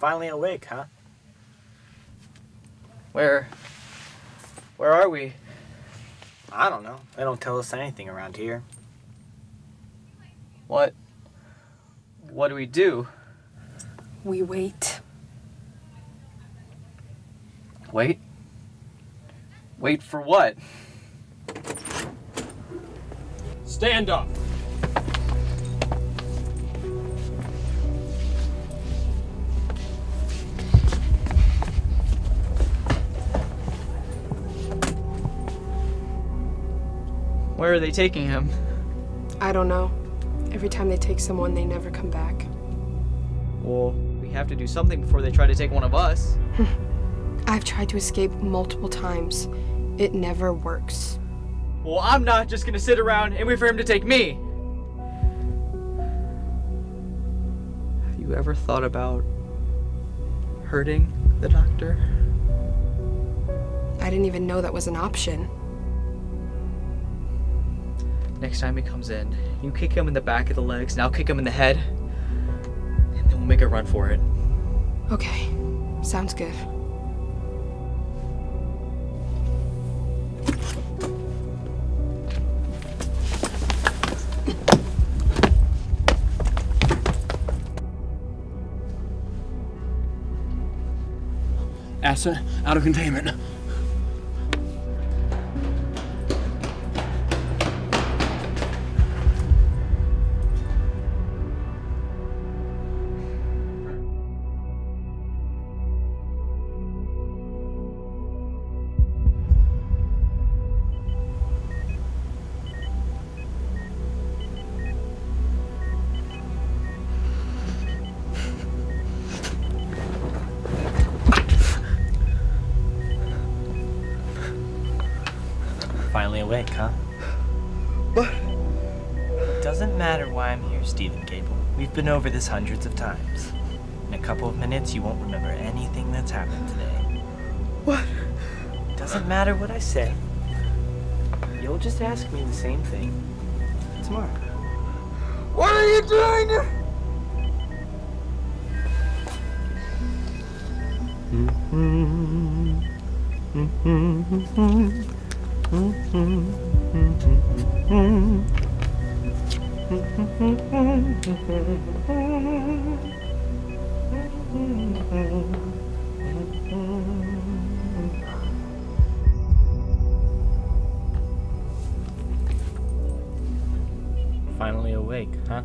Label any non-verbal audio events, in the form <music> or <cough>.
Finally awake, huh? Where. Where are we? I don't know. They don't tell us anything around here. What. What do we do? We wait. Wait? Wait for what? Stand up. Where are they taking him? I don't know. Every time they take someone, they never come back. Well, we have to do something before they try to take one of us. <laughs> I've tried to escape multiple times. It never works. Well, I'm not just gonna sit around and wait for him to take me. Have you ever thought about hurting the doctor? I didn't even know that was an option. Next time he comes in, you kick him in the back of the legs, and I'll kick him in the head, and then we'll make a run for it. Okay, sounds good. Asset out of containment. Finally awake, huh? What? It doesn't matter why I'm here, Stephen Gable. We've been over this hundreds of times. In a couple of minutes, you won't remember anything that's happened today. What? Doesn't matter what I say. You'll just ask me the same thing tomorrow. What are you doing? Mm-hmm. Mm-hmm. Mm-hmm. Finally awake, huh?